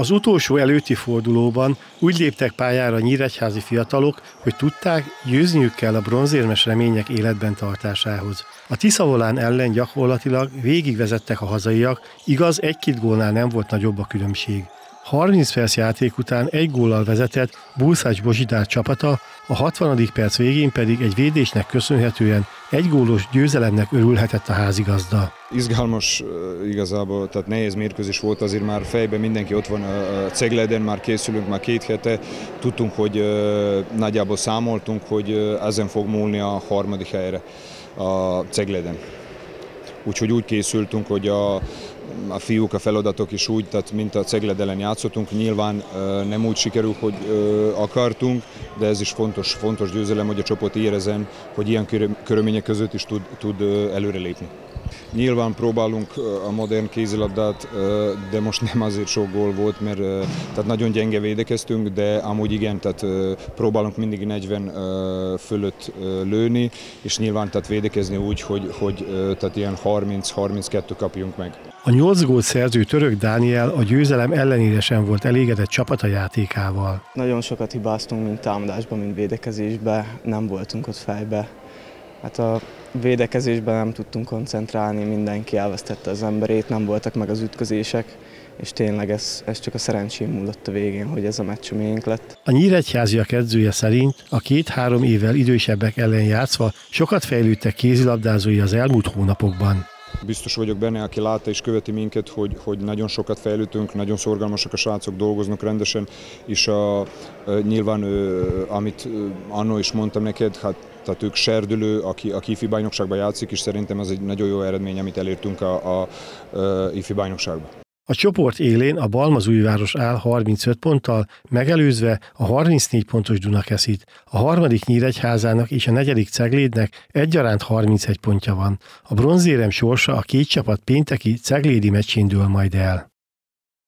Az utolsó előtti fordulóban úgy léptek pályára a nyíregyházi fiatalok, hogy tudták, győzniük kell a bronzérmes remények életben tartásához. A Tiszavolán ellen gyakorlatilag végigvezettek a hazaiak, igaz egy-két gólnál nem volt nagyobb a különbség. 30 perc játék után egy góllal vezetett Bulszács Bozsidár csapata, a 60. perc végén pedig egy védésnek köszönhetően egy gólos győzelemnek örülhetett a házigazda. Izgalmas igazából, tehát nehéz mérkőzés volt, azért már fejben mindenki ott van a Cegleden, már készülünk már két hete, tudtunk, hogy nagyjából számoltunk, hogy ezen fog múlni a harmadik helyre a Cegleden. Úgyhogy úgy készültünk, hogy a a fiúk, a feladatok is úgy, tehát mint a Cegled ellen játszottunk, nyilván nem úgy sikerül, hogy akartunk, de ez is fontos, fontos győzelem, hogy a csoport érezen, hogy ilyen körülmények között is tud, tud előrelépni. Nyilván próbálunk a modern kézilabdát, de most nem azért sok gól volt, mert tehát nagyon gyenge védekeztünk, de amúgy igen, tehát próbálunk mindig 40 fölött lőni, és nyilván tehát védekezni úgy, hogy, hogy tehát ilyen 30-32 kapjunk meg. A nyolc gólt szerző török Dániel a győzelem ellenére sem volt elégedett csapata játékával. Nagyon sokat hibáztunk, mint támadásban, mint védekezésben, nem voltunk ott fejbe. Hát a védekezésben nem tudtunk koncentrálni, mindenki elvesztette az emberét, nem voltak meg az ütközések, és tényleg ez, ez csak a szerencsém múlott a végén, hogy ez a meccs miénk lett. A nyíregyháziak edzője szerint a két-három évvel idősebbek ellen játszva sokat fejlődtek kézilabdázói az elmúlt hónapokban. Biztos vagyok benne, aki látta és követi minket, hogy, hogy nagyon sokat fejlődtünk, nagyon szorgalmasak a srácok, dolgoznak rendesen, és a, a, nyilván, amit annó is mondtam neked, hát tehát ők serdülő, aki a ifi bajnokságban játszik, és szerintem ez egy nagyon jó eredmény, amit elértünk a, a, a ifi bajnokságban. A csoport élén a Balmazújváros áll 35 ponttal, megelőzve a 34 pontos Dunakeszit. A harmadik Nyíregyházának és a negyedik Ceglédnek egyaránt 31 pontja van. A bronzérem sorsa a két csapat pénteki Ceglédi meccsén dől majd el.